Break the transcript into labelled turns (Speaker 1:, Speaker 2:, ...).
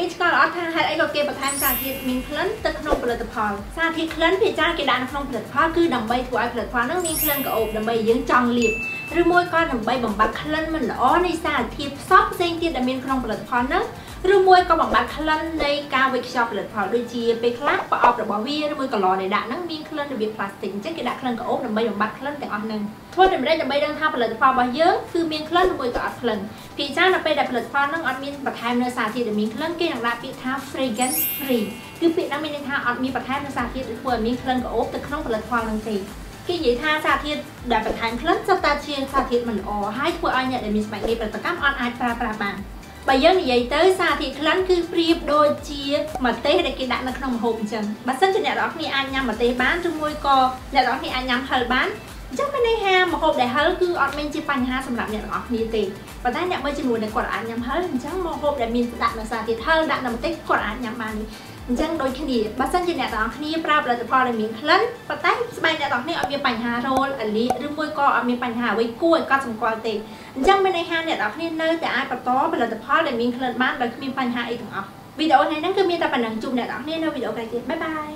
Speaker 1: មានឆ្ងល់អត់ថាហេតុអីក៏គេបន្ថែមសារធាតុមានក្លិនទៅក្នុងផលិតផលសារធាតុក្លិនភាគច្រើនគេដាក់នៅក្នុងផលិតផលគឺដើម្បីធ្វើឲ្យផលិតផលហ្នឹងមានក្លិនក្រអូបដើម្បីយើងចង់លាបឬមួយក៏ដើម្បីបំបត្តិក្លិនមិនល្អនៃសារធាតុផ្សំផ្សេងទៀតដែលមានក្នុងផលិតផលហ្នឹង ឬមួយក៏បំបត្តិក្លិននៃការវេចខ្ចប់ផលិតផលដូចជាពេលខ្លះប្រអប់របស់វាឬមួយកន្លដែលដាក់ហ្នឹងមានក្លិនរបៀបផ្លាស្ទិកអញ្ចឹងគេដាក់ក្លិនក្រអូបដើម្បីបំបត្តិក្លិនទាំងអស់ហ្នឹងធ្វើដូចម្តេចដើម្បីដឹងថាផលិតផលរបស់យើងគឺមានក្លិនឬមួយក៏អត់ក្លិនភាគច្រើននៅពេលដែលផលិតផលហ្នឹងអត់មានបន្ថែមនៅសារធាតុដែលមានក្លិនគេនឹងដាក់ពាក្យថា fragrance free គឺពាក្យហ្នឹងមានន័យថាអត់មានបន្ថែមនៅសារធាតុដែលធ្វើឲ្យមានក្លិនក្រអូបទៅក្នុងផលិតផលហ្នឹងទេគេនិយាយថាសារធាតុដែលបន្ថែមក្លិនសុទ្ធតែជាសារធាតុមិនល្អហើយធ្វើឲ្យអ្នកដែលមានស្បែកងាយផលិតកម្មអត់អាចប្រើប្រាស់បាន បើយើងនិយាយទៅសារធាតុក្លិនគឺប្រៀបដូចជាម្ទេសដែលគេដាក់នៅក្នុងម្ហូបអញ្ចឹងបើសិនជាអ្នកនរគ្នាអាចញ៉ាំម្ទេសបានឬមួយក៏អ្នកនរគ្នាអាចញ៉ាំហឹលបានអញ្ចឹងមានន័យថាម្ហូបដែលហឹលគឺអត់មានជាបញ្ហាសម្រាប់អ្នកទាំងអស់គ្នាទេប៉ុន្តែអ្នកមួយចំនួនដែលគាត់អាចញ៉ាំហឹលអញ្ចឹងម្ហូបដែលមានដាក់នៅសារធាតុហឹលដាក់នៅម្ទេសគាត់អាចញ៉ាំបាន អញ្ចឹងដូចគ្នាបើសិនជាអ្នកទាំងអស់គ្នាប្រើផលិតផលដែលមានក្លិនប៉ុន្តែស្បែកអ្នកទាំងអស់គ្នាអត់មានបញ្ហារោលអាលីឬមួយក៏អត់មានបញ្ហាអ្វីគួរឲ្យកត់សម្គាល់ទេអញ្ចឹងមានន័យថាអ្នកទាំងអស់គ្នានៅតែអាចបន្តផលិតផលដែលមានក្លិនបានដោយគ្មានបញ្ហាអីទាំងអស់វីដេអូថ្ងៃហ្នឹងគឺមានតែប៉ុណ្្នឹងជួបអ្នកទាំងអស់គ្នានៅវីដេអូក្រោយទៀតបាយបាយ